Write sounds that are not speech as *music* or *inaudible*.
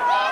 Run! *laughs*